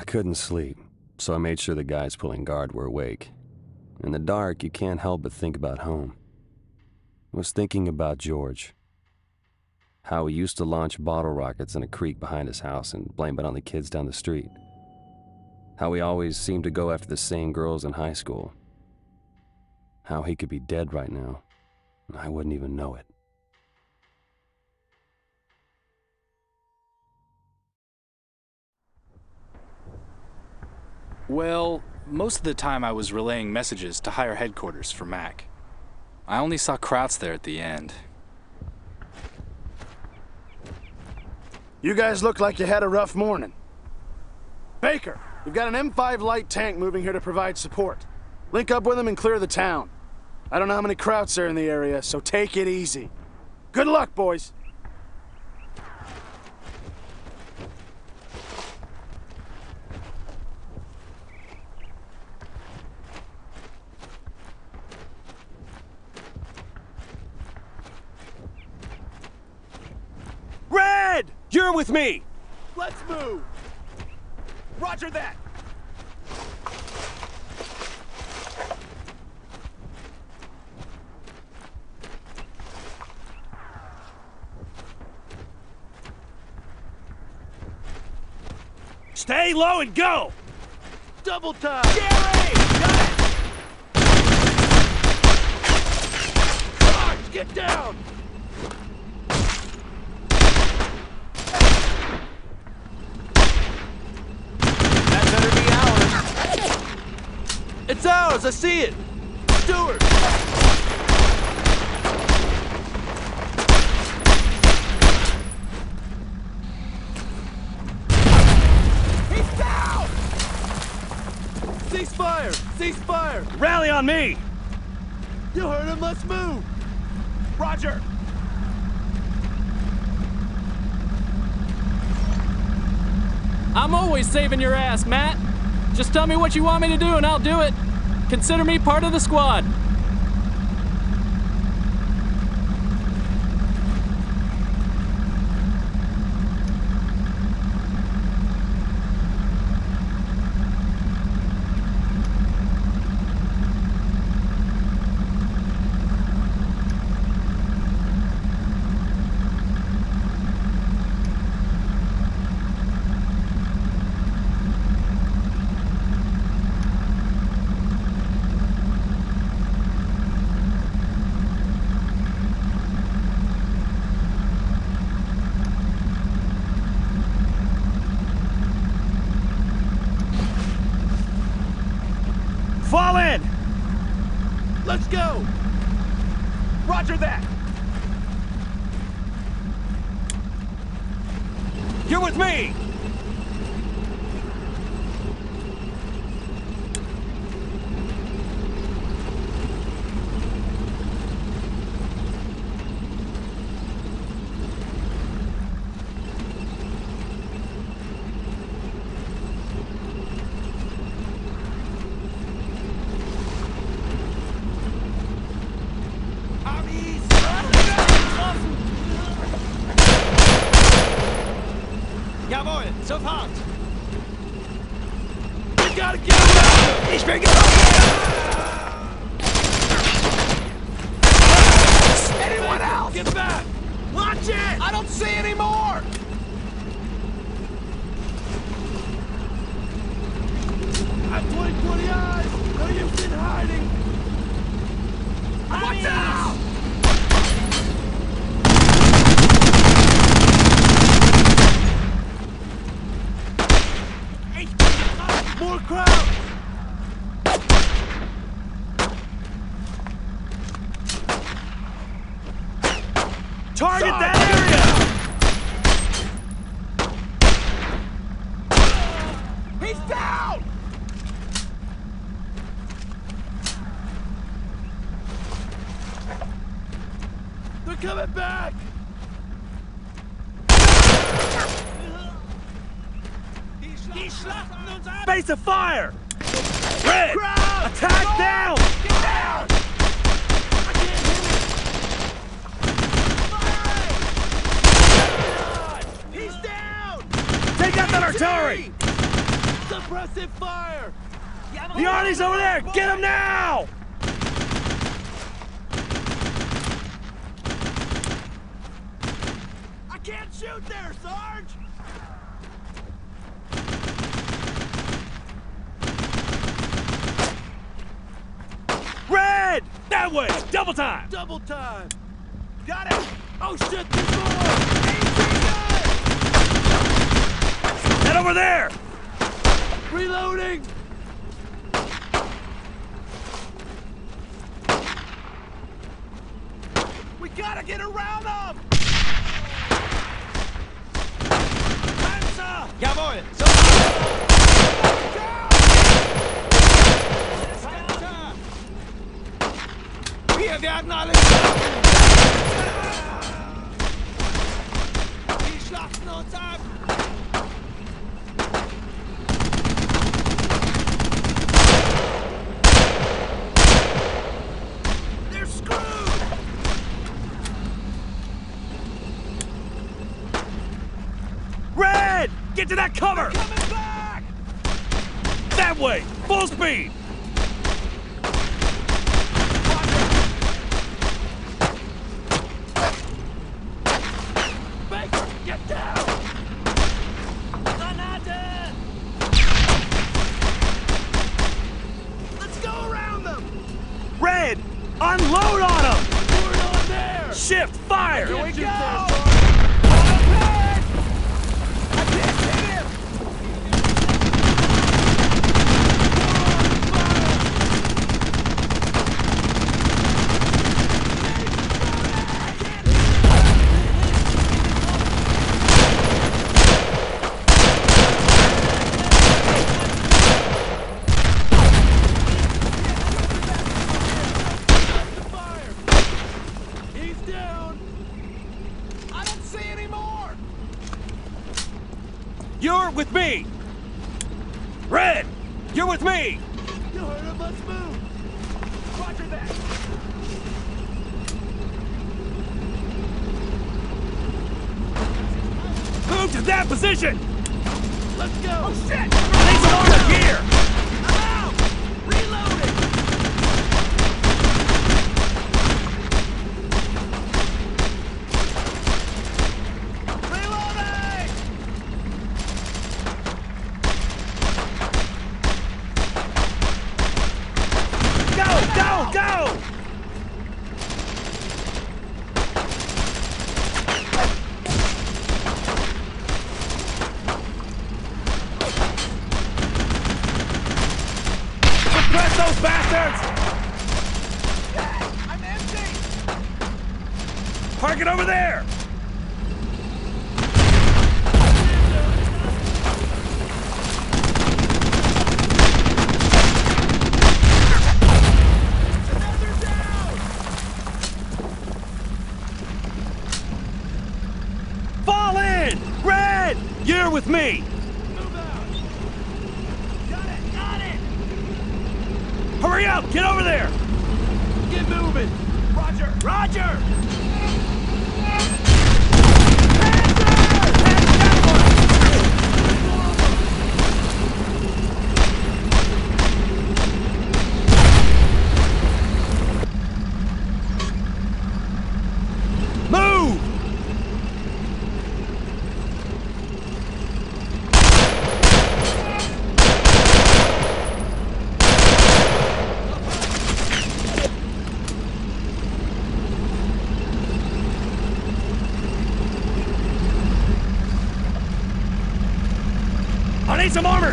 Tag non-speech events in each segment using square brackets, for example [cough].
I couldn't sleep, so I made sure the guys pulling guard were awake. In the dark, you can't help but think about home. I was thinking about George. How he used to launch bottle rockets in a creek behind his house and blame it on the kids down the street. How he always seemed to go after the same girls in high school. How he could be dead right now, and I wouldn't even know it. Well, most of the time I was relaying messages to higher headquarters for Mac. I only saw Krauts there at the end. You guys look like you had a rough morning. Baker, we've got an M5 light tank moving here to provide support. Link up with them and clear the town. I don't know how many Krauts are in the area, so take it easy. Good luck, boys. Red! You're with me! Let's move! Roger that! Stay low and go! Double time! Gary! Got it! Charge! Get down! That better be ours. It's ours, I see it! Stewart! He's down! Cease fire! Cease fire! Rally on me! You heard him, let's move! Roger! I'm always saving your ass, Matt. Just tell me what you want me to do and I'll do it. Consider me part of the squad. Fall in! Let's go! Roger that! You're with me! Jawohl, sofort! We gotta get around! Ich bin Anyone else? Get back! Watch it! I don't see any more! I'm 2020 eyes! No use in hiding! Watch out! More crowd! Target that area! He's down! They're coming back! Face of fire! Red! Attack now! Get down! He's down! Take out that artillery! Suppressive fire! The Arnie's over there! Get him now! I can't shoot there, Sarge! Red! That way! Double time! Double time! Got it! Oh shit, there's more! AT Head over there! Reloading! We gotta get around them! Panzer! Jawohl! Werden alle Die schlachten uns ab! They're screwed! Red! Get to that cover! Coming back! That way! Full speed! Baker, get down! Granate! Let's go around them! Red! Unload on him! We're on there! Shift fire! Here we go! I can't hit him! He's down! I don't see any more! You're with me! Red! You're with me! You heard him, let's move! Roger that! Move to that position! Let's go! Oh shit! Some armor here!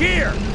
Here!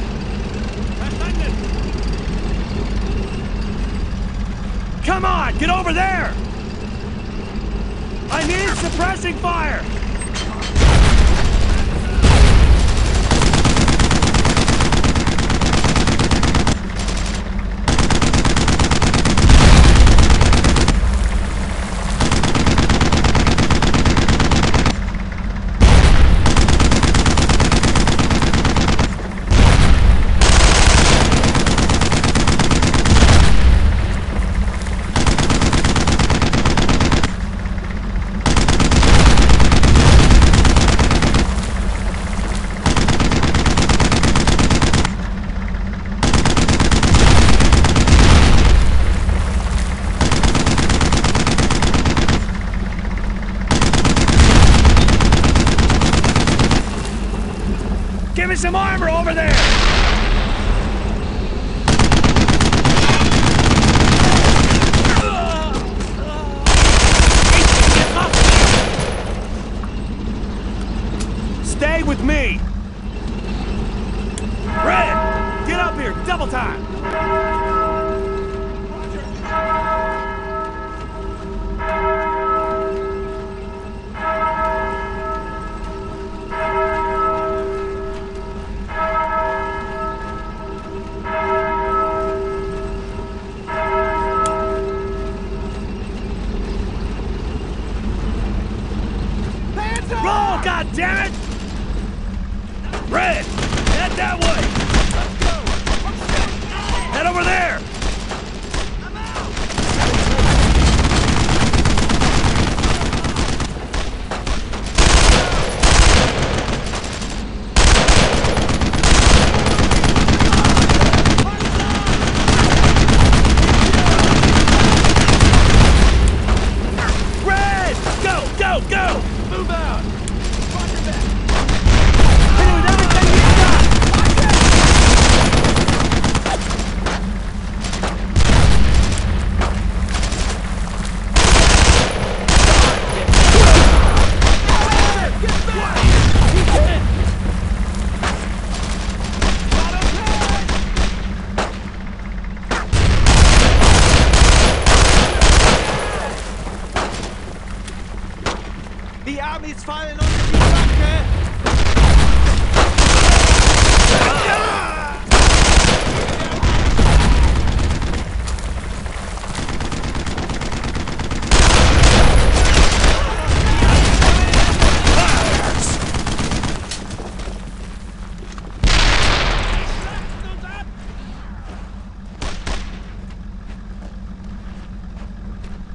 Army's firing on the bunker!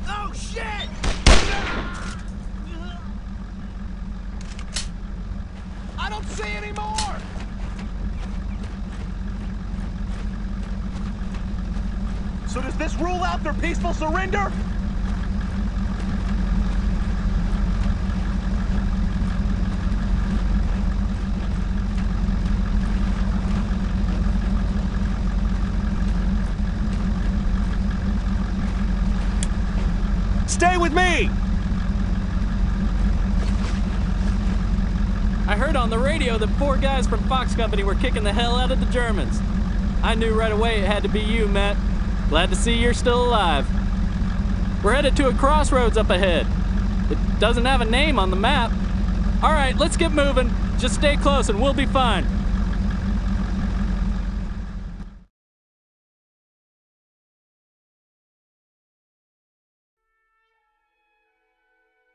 Oh shit! I don't see any more! So does this rule out their peaceful surrender? Stay with me! I heard on the radio that four guys from Fox Company were kicking the hell out of the Germans. I knew right away it had to be you, Matt. Glad to see you're still alive. We're headed to a crossroads up ahead. It doesn't have a name on the map. All right, let's get moving. Just stay close and we'll be fine.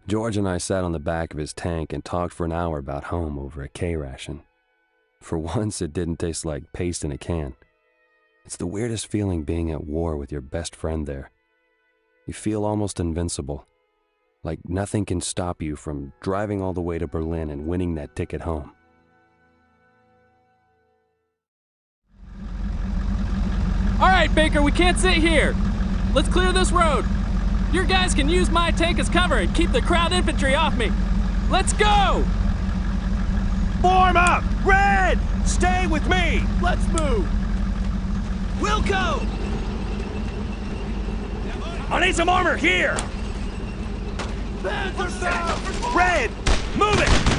George and I sat on the back of his tank and talked for an hour about home over a K ration. For [laughs] once, it didn't taste like paste in a can. It's the weirdest feeling being at war with your best friend there. You feel almost invincible, like nothing can stop you from driving all the way to Berlin and winning that ticket home. All right, Baker, we can't sit here. Let's clear this road. Your guys can use my tank as cover and keep the Kraut infantry off me. Let's go! Form up! Red! Stay with me! Let's move! We'll go! I need some armor here! Red! Move it!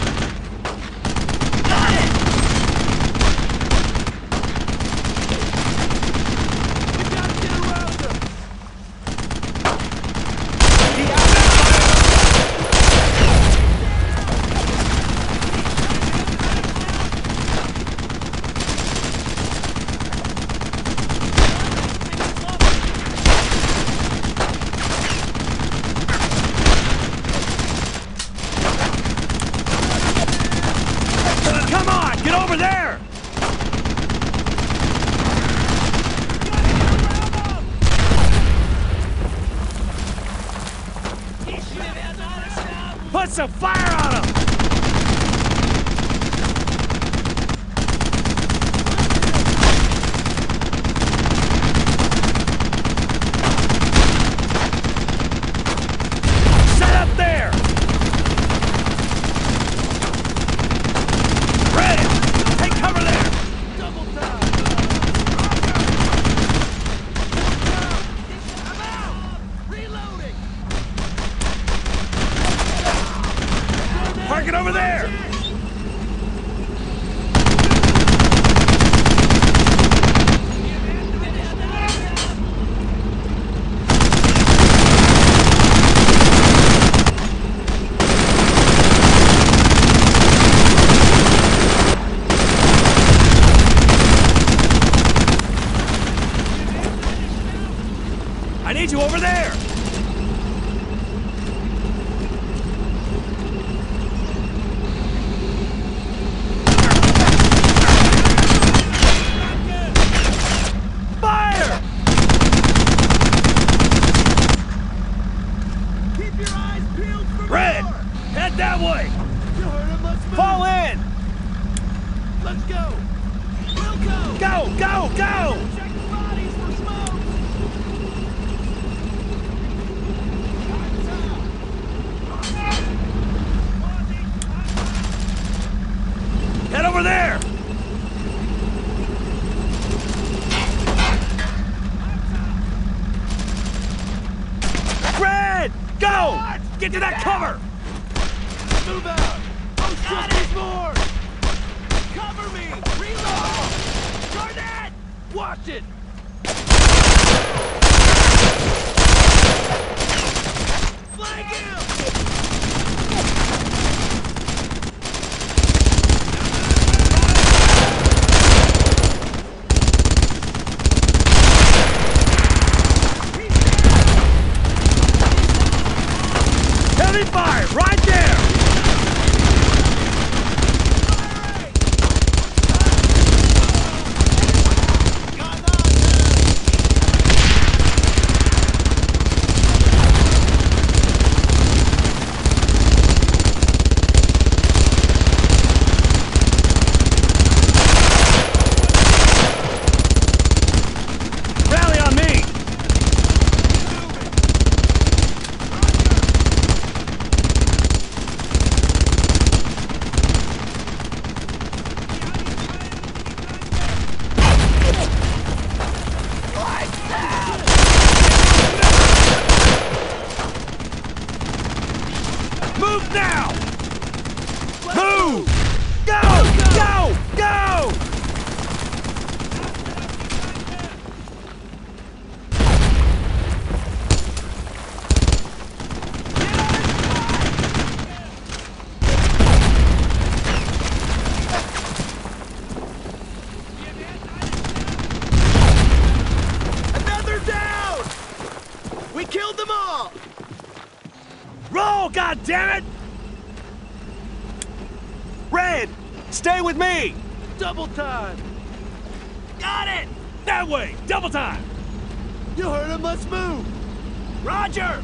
Watch it! We killed them all! Roll, goddammit! Red, stay with me! Double time! Got it! That way! Double time! You heard him, let's move! Roger!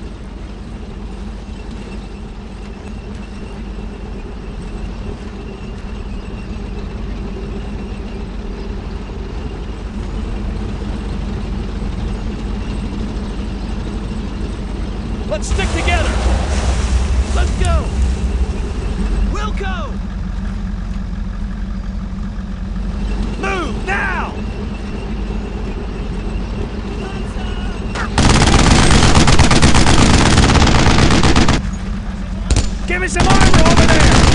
Give me some armor over there!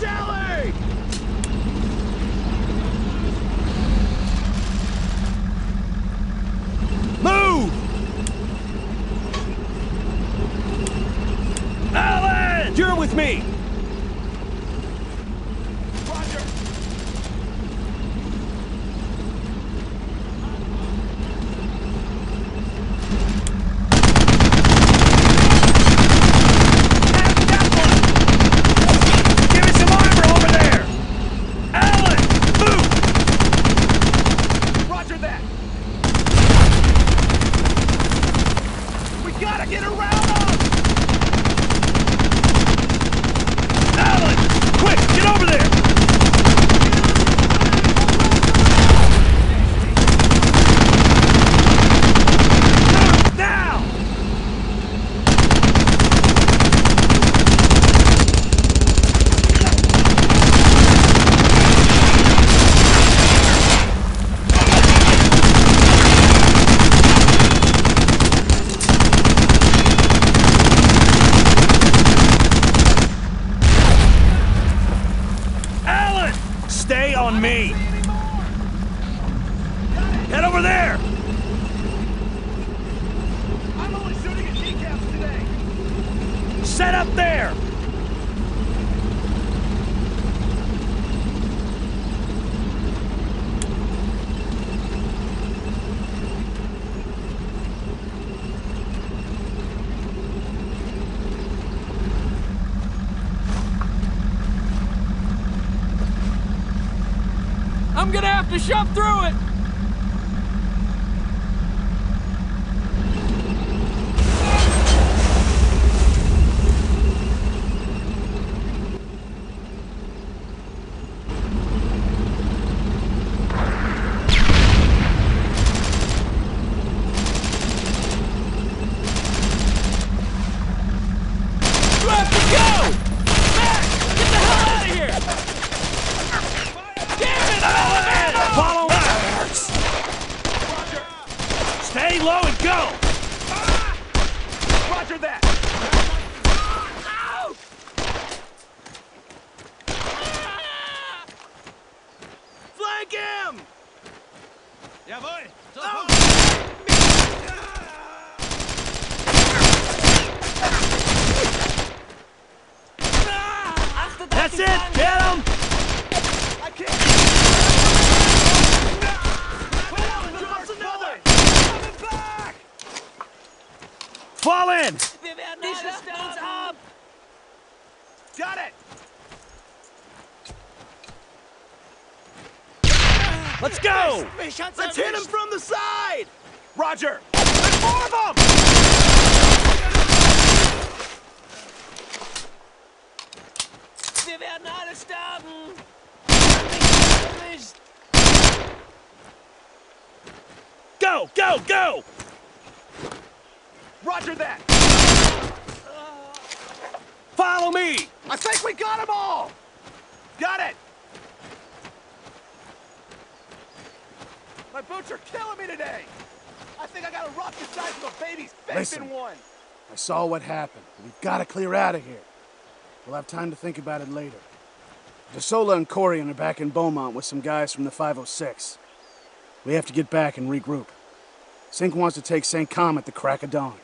One to my tally! Move! Alan! You're with me! Roger! Give me some armor over there! Alan! Move! Roger that! We gotta get around them! Alan! Quick, get over there! Move now! Alan! Stay on me! Head over there! I'm only shooting at kneecaps today! Set up there! I'm gonna have to shove through it! You have to go! Mac! Get the hell out of here! Damn it, Oliver! Follow Stay low and go! Roger that! Flank him! Yeah, boy! That's it! Get him! I can't! Fall in! Got it! Let's Let's hit him from the side! Roger! There's more of them! Wir werden alle sterben! Go, go, go! Roger that! Follow me! I think we got them all! Got it! My boots are killing me today! I think I got a rock the size of a baby's face in one! I saw what happened. We've got to clear out of here. We'll have time to think about it later. DeSola and Corrion are back in Beaumont with some guys from the 506. We have to get back and regroup. Sink wants to take St. Côme at the crack of dawn.